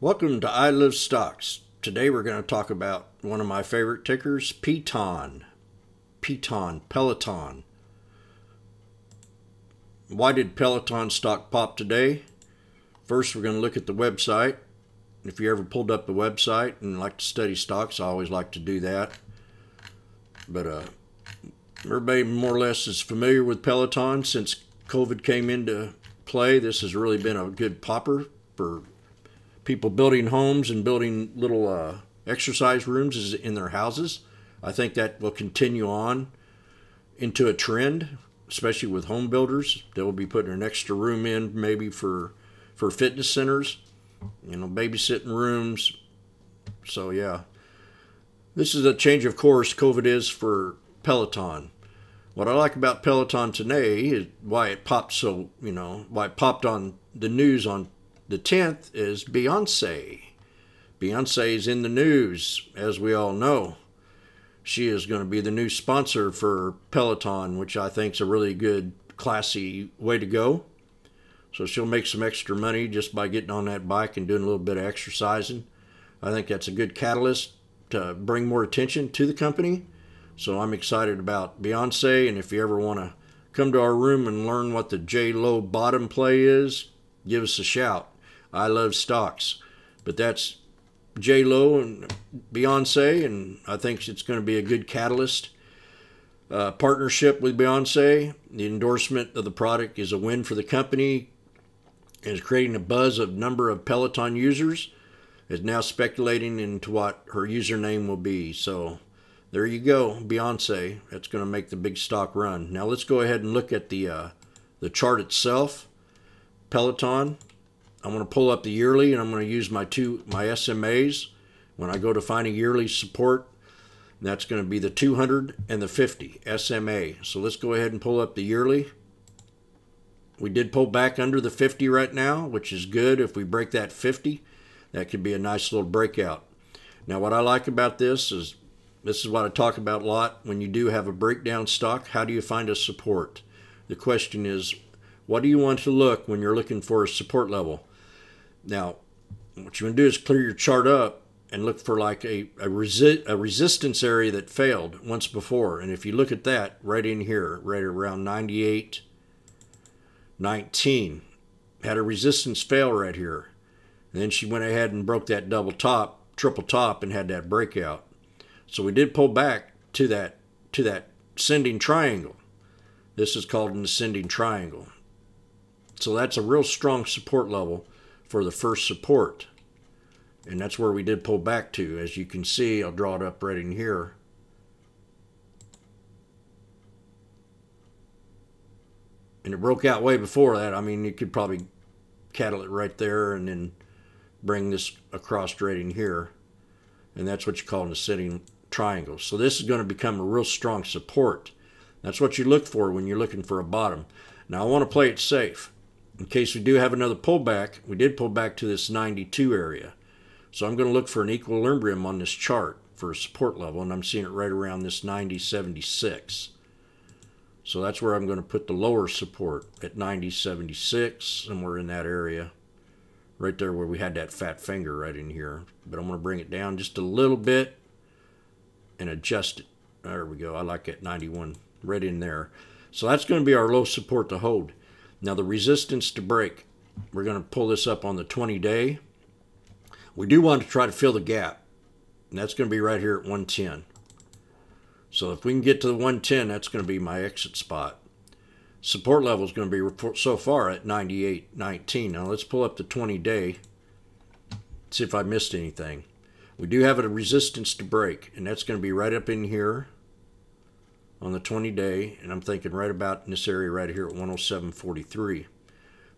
Welcome to I Love Stocks. Today we're going to talk about one of my favorite tickers, Peloton. Peloton, Peloton. Why did Peloton stock pop today? First, we're going to look at the website. If you ever pulled up the website and like to study stocks, I always like to do that. But uh, everybody more or less is familiar with Peloton since COVID came into play. This has really been a good popper for people building homes and building little uh, exercise rooms in their houses. I think that will continue on into a trend, especially with home builders. They will be putting an extra room in maybe for for fitness centers, you know, babysitting rooms. So yeah, this is a change of course. COVID is for Peloton. What I like about Peloton today is why it popped so, you know, why it popped on the news on the 10th is Beyonce. Beyonce is in the news, as we all know. She is going to be the new sponsor for Peloton, which I think is a really good, classy way to go. So she'll make some extra money just by getting on that bike and doing a little bit of exercising. I think that's a good catalyst to bring more attention to the company. So I'm excited about Beyonce, and if you ever want to come to our room and learn what the J Lo bottom play is, give us a shout. I love stocks. But that's J Lo and Beyonce, and I think it's going to be a good catalyst. Uh, partnership with Beyonce, the endorsement of the product is a win for the company. Is creating a buzz of number of Peloton users. Is now speculating into what her username will be. So there you go, Beyonce. That's going to make the big stock run. Now let's go ahead and look at the uh, the chart itself. Peloton. I'm going to pull up the yearly and I'm going to use my two my SMAs when I go to find a yearly support. That's going to be the 200 and the 50 SMA. So let's go ahead and pull up the yearly. We did pull back under the 50 right now, which is good. If we break that 50, that could be a nice little breakout. Now, what I like about this is this is what I talk about a lot. When you do have a breakdown stock, how do you find a support? The question is, what do you want to look when you're looking for a support level? Now, what you want to do is clear your chart up and look for like a, a, resi- a resistance area that failed once before. And if you look at that right in here, right around 98, 19, had a resistance fail right here. And then she went ahead and broke that double top, triple top, and had that breakout. So we did pull back to that to that ascending triangle. This is called an ascending triangle. So that's a real strong support level for the first support. And that's where we did pull back to. As you can see, I'll draw it up right in here. And it broke out way before that. I mean, you could probably cattle it right there and then bring this across right in here. And that's what you call an ascending triangle. So this is going to become a real strong support. That's what you look for when you're looking for a bottom. Now I want to play it safe in case we do have another pullback, we did pull back to this 92 area. So I'm going to look for an equilibrium on this chart for a support level, and I'm seeing it right around this 9076. So that's where I'm going to put the lower support at 9076, somewhere in that area. Right there where we had that fat finger right in here. But I'm going to bring it down just a little bit and adjust it. There we go. I like it 91 right in there. So that's going to be our low support to hold. Now the resistance to break, we're going to pull this up on the 20 day. We do want to try to fill the gap. And that's going to be right here at 110. So if we can get to the 110, that's going to be my exit spot. Support level is going to be so far at 98.19. Now let's pull up the 20 day. See if I missed anything. We do have a resistance to break, and that's going to be right up in here on the 20 day, and I'm thinking right about in this area right here at 107.43.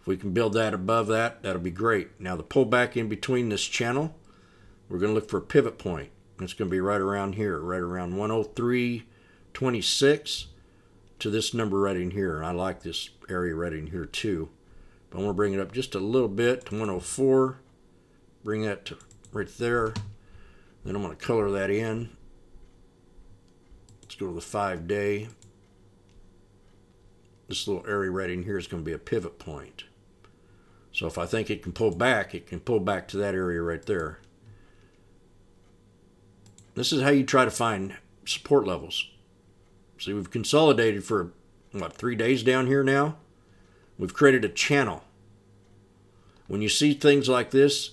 If we can build that above that, that'll be great. Now the pullback in between this channel, we're going to look for a pivot point. It's going to be right around here, right around 103.26 to this number right in here. I like this area right in here too. But I want to bring it up just a little bit to 104. Bring that to right there. Then I'm going to color that in Let's go to the five day. This little area right in here is going to be a pivot point. So if I think it can pull back, it can pull back to that area right there. This is how you try to find support levels. See, we've consolidated for, what, three days down here now? We've created a channel. When you see things like this,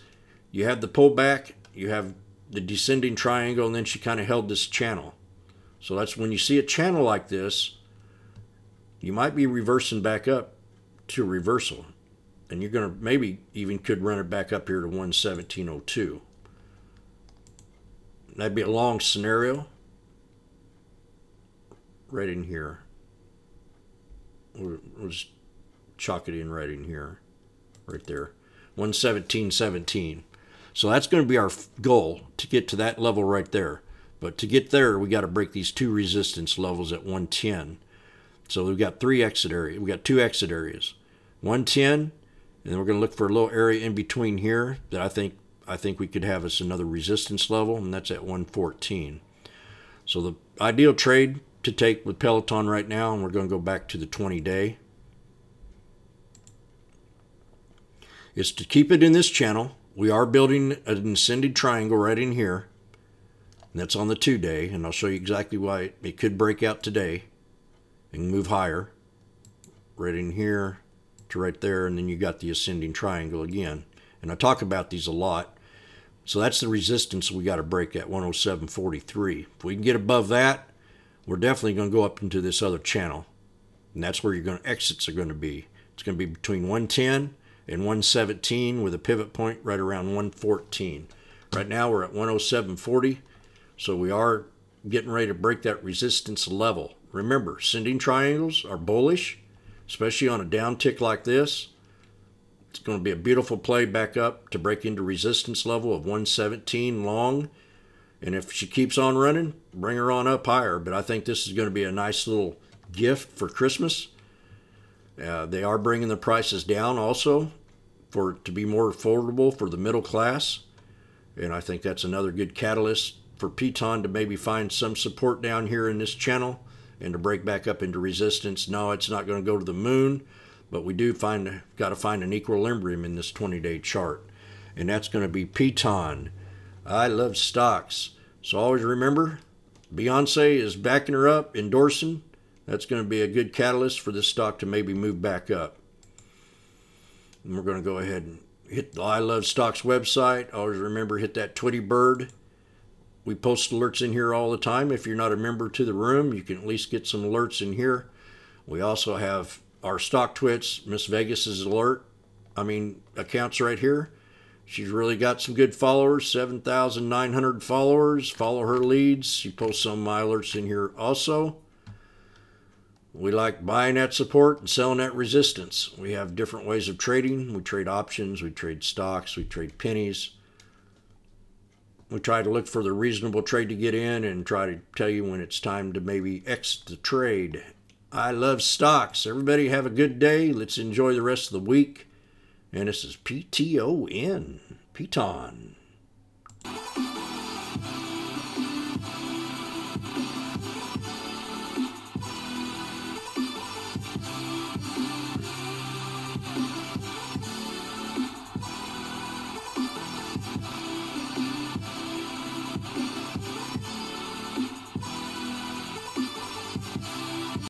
you have the pullback, you have the descending triangle, and then she kind of held this channel. So that's when you see a channel like this, you might be reversing back up to reversal. And you're going to maybe even could run it back up here to 117.02. That'd be a long scenario. Right in here. We'll, just chalk it in right in here. Right there. 117.17. So that's going to be our goal to get to that level right there. But to get there, we got to break these two resistance levels at 110. So we've got three exit areas. We've got two exit areas. 110, and then we're going to look for a little area in between here that I think I think we could have us another resistance level, and that's at 114. So the ideal trade to take with Peloton right now, and we're going to go back to the 20 day, is to keep it in this channel. We are building an ascended triangle right in here. And that's on the two day, and I'll show you exactly why it could break out today and move higher. Right in here to right there, and then you got the ascending triangle again. And I talk about these a lot. So that's the resistance we got to break at 107.43. If we can get above that, we're definitely going to go up into this other channel. And that's where you're going to exits are going to be. It's going to be between 110 and 117 with a pivot point right around 114. Right now we're at 107.40, so we are getting ready to break that resistance level. Remember, sending triangles are bullish, especially on a downtick like this. It's going to be a beautiful play back up to break into resistance level of 117 long. And if she keeps on running, bring her on up higher. But I think this is going to be a nice little gift for Christmas. Uh, they are bringing the prices down also for to be more affordable for the middle class. And I think that's another good catalyst for Peloton to maybe find some support down here in this channel and to break back up into resistance. No, it's not going to go to the moon, but we do find got to find an equilibrium in this 20-day chart. And that's going to be Peloton. I love stocks. So always remember, Beyonce is backing her up, endorsing. That's going to be a good catalyst for this stock to maybe move back up. And we're going to go ahead and hit the I Love Stocks website. Always remember, hit that Twitty bird. We post alerts in here all the time. If you're not a member to the room, you can at least get some alerts in here. We also have our Stocktwits, Miss Vegas's alert, I mean, accounts right here. She's really got some good followers, 7,900 followers. Follow her leads. She posts some of my alerts in here also. We like buying at support and selling at resistance. We have different ways of trading. We trade options, we trade stocks, we trade pennies. We try to look for the reasonable trade to get in and try to tell you when it's time to maybe exit the trade. I love stocks. Everybody have a good day. Let's enjoy the rest of the week. And this is PTON, Peton.